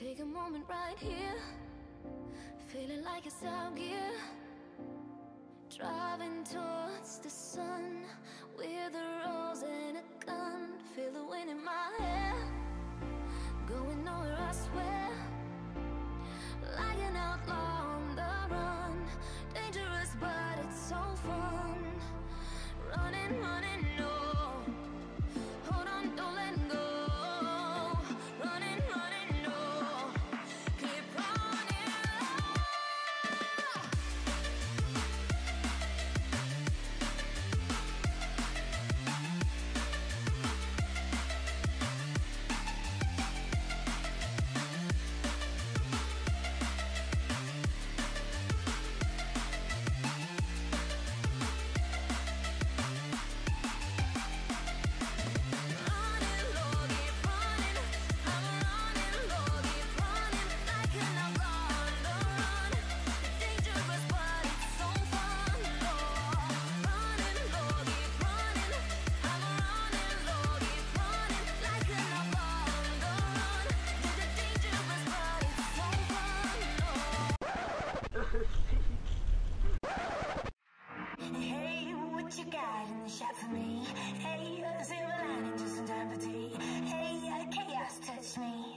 Take a moment right here, feeling like it's out gear. Driving towards the sun with the shot for me. Hey, a silver lining to in time for tea. Hey, chaos touch me.